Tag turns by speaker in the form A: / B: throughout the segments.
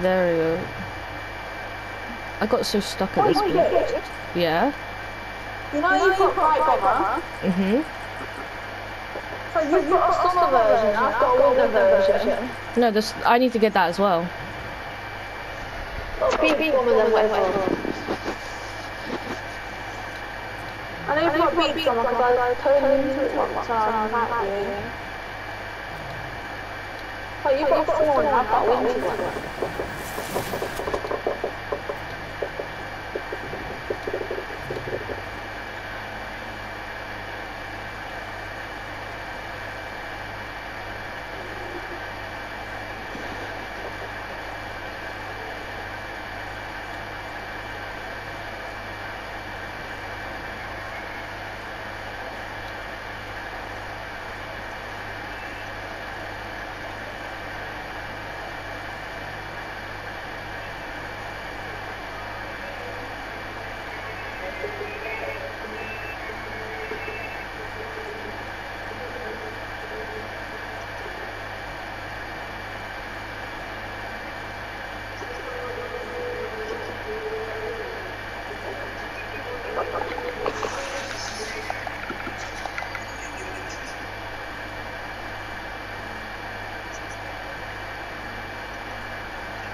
A: There we go. I got so stuck at
B: Oh,
A: this
B: you
A: bit. Yeah.
B: You know you've got Brite Bomber,
A: Mhm.
B: so you've got a summer version, I've got a winter version.
A: No, this I need to get that as well.
B: Got Beach Bomber and Wet Bomber. I know you've got Beach Bomber because I totally into it one time, that year. But you've got four and I've got a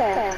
B: There.